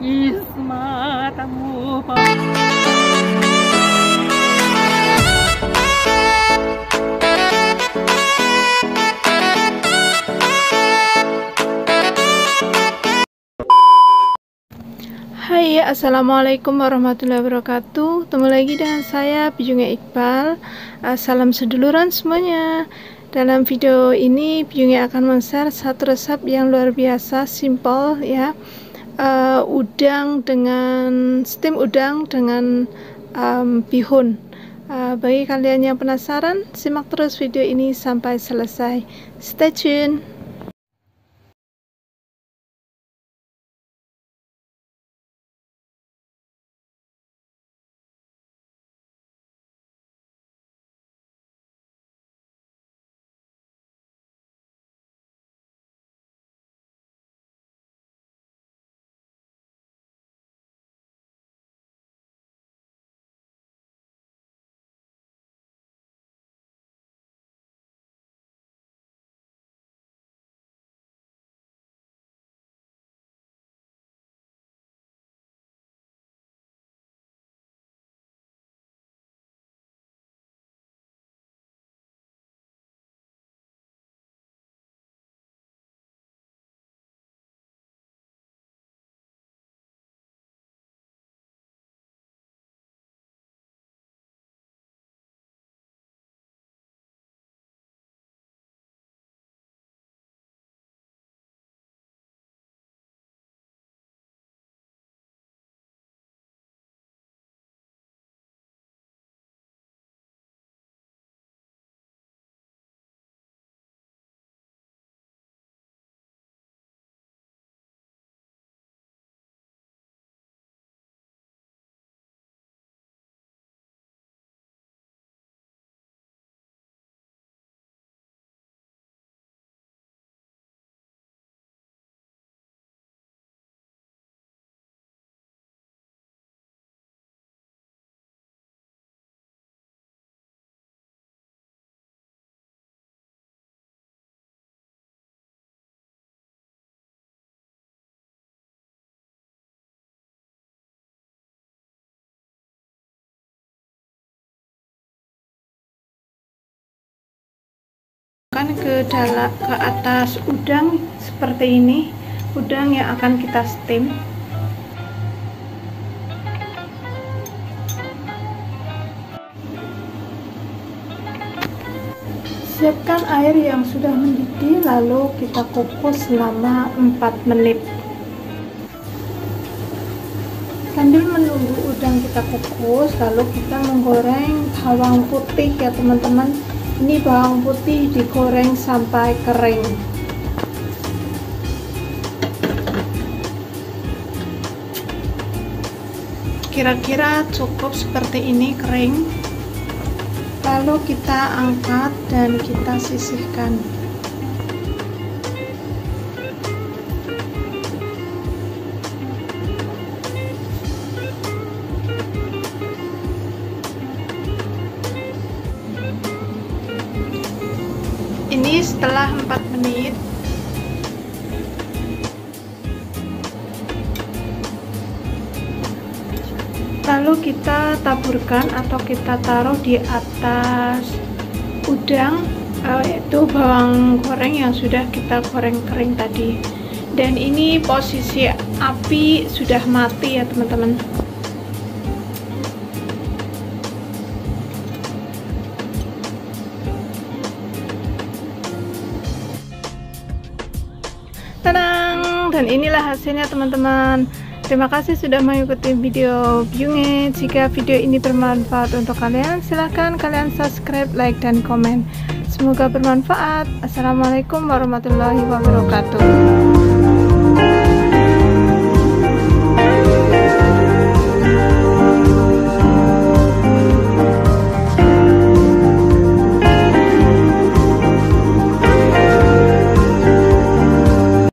Hai assalamualaikum warahmatullahi wabarakatuh. Ketemu lagi dengan saya Bijunga Iqbal. Uh, Salam seduluran semuanya. Dalam video ini Bijunga akan men-share satu resep yang luar biasa Simple ya uh, Udang dengan Steam udang dengan um, bihun. Uh, Bagi kalian yang penasaran Simak terus video ini sampai selesai. Stay tune kan ke dalam ke atas udang seperti ini udang yang akan kita steam. Siapkan air yang sudah mendidih lalu kita kukus selama 4 menit. Sambil menunggu udang kita kukus lalu kita menggoreng bawang putih ya teman-teman ini bawang putih digoreng sampai kering. Kira-kira cukup seperti ini kering? Lalu kita angkat dan kita sisihkan ini setelah 4 menit. Lalu kita taburkan atau kita taruh di atas udang uh, yaitu bawang goreng yang sudah kita goreng kering tadi. Dan ini posisi api sudah mati ya teman-teman dan inilah hasilnya teman-teman. Terima kasih sudah mengikuti video Byunge jika video ini bermanfaat untuk kalian silahkan kalian subscribe like dan komen. Semoga bermanfaat. Assalamualaikum warahmatullahi wabarakatuh